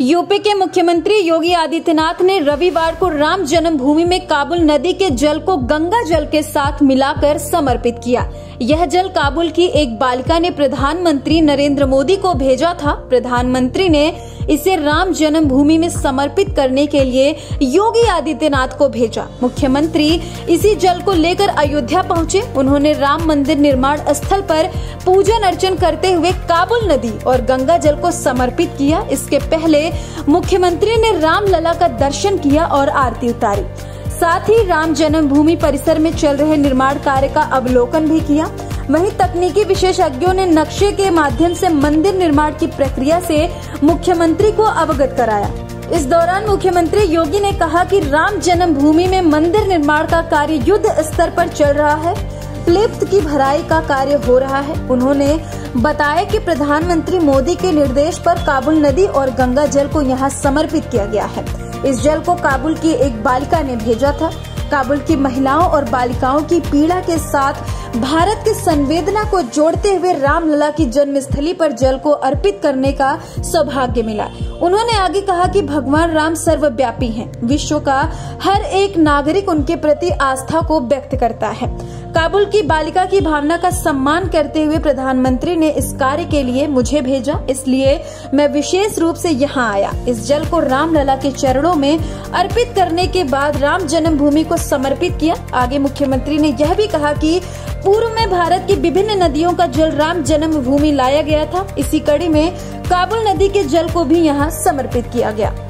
UP के मुख्यमंत्री योगी आदित्यनाथ ने रविवार को राम जन्मभूमि में काबुल नदी के जल को गंगा जल के साथ मिलाकर समर्पित किया। यह जल काबुल की एक बालिका ने प्रधानमंत्री नरेंद्र मोदी को भेजा था। प्रधानमंत्री ने इसे राम जन्मभूमि में समर्पित करने के लिए योगी आदित्यनाथ को भेजा। मुख्यमंत्री इसी जल को लेकर अयोध्या पहुँचे। उन्होंने राम मंदिर निर्माण स्थल पर पूजन अर्चन करते हुए काबुल नदी और गंगा जल को समर्पित किया। इसके पहले मुख्यमंत्री ने रामलला का दर्शन किया और आरती उतारी। साथ ही राम जन्मभूमि परिसर में चल रहे निर्माण कार्य का अवलोकन भी किया। वहीं तकनीकी विशेषज्ञों ने नक्शे के माध्यम से मंदिर निर्माण की प्रक्रिया से मुख्यमंत्री को अवगत कराया। इस दौरान मुख्यमंत्री योगी ने कहा कि राम जन्मभूमि में मंदिर निर्माण का कार्य युद्ध स्तर पर चल रहा है। लिफ्ट की भराई का कार्य हो रहा है। उन्होंने बताया कि प्रधानमंत्री मोदी के निर्देश पर काबुल नदी और गंगा जल को यहाँ समर्पित किया गया है। इस जल को काबुल की एक बालिका ने भेजा था। काबुल की महिलाओं और बालिकाओं की पीड़ा के साथ भारत की संवेदना को जोड़ते हुए रामलला की जन्मस्थली पर जल को अर्पित करने का सौभाग्य मिला। उन्होंने आगे कहा कि भगवान राम सर्वव्यापी हैं, विश्व का हर एक नागरिक उनके प्रति आस्था को व्यक्त करता है। काबुल की बालिका की भावना का सम्मान करते हुए प्रधानमंत्री ने इस कार्य के लिए मुझे भेजा। इसलिए मैं विशेष रूप से यहाँ आया। इस जल को रामलला के चरणों में अर्पित करने के बाद राम जन्मभूमि को समर्पित किया। आगे मुख्यमंत्री ने यह भी कहा कि पूर्व में भारत की विभिन्न नदियों का जल राम जन्मभूमि लाया गया था। इसी कड़ी में काबुल नदी के जल को भी यहाँ समर्पित किया गया।